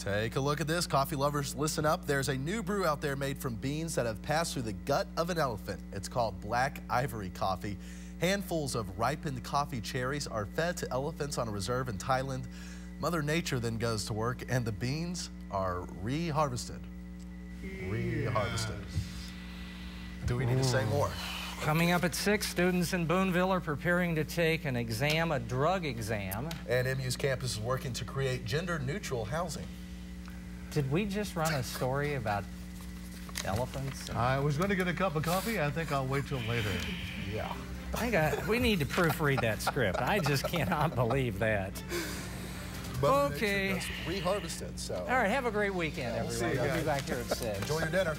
Take a look at this. Coffee lovers, listen up. There's a new brew out there made from beans that have passed through the gut of an elephant. It's called Black Ivory Coffee. Handfuls of ripened coffee cherries are fed to elephants on a reserve in Thailand. Mother Nature then goes to work, and the beans are re-harvested. Re-harvested. Do we need to say more? Coming up at 6, students in Boonville are preparing to take an exam, a drug exam. And MU's campus is working to create gender-neutral housing. Did we just run a story about elephants? I was going to get a cup of coffee. I think I'll wait till later. Yeah. I got, we need to proofread that script. I just cannot believe that. Mother Okay. Nature does re-harvested, so. All right, have a great weekend, we'll see everyone. you I'll be back here at 6. Enjoy your dinner.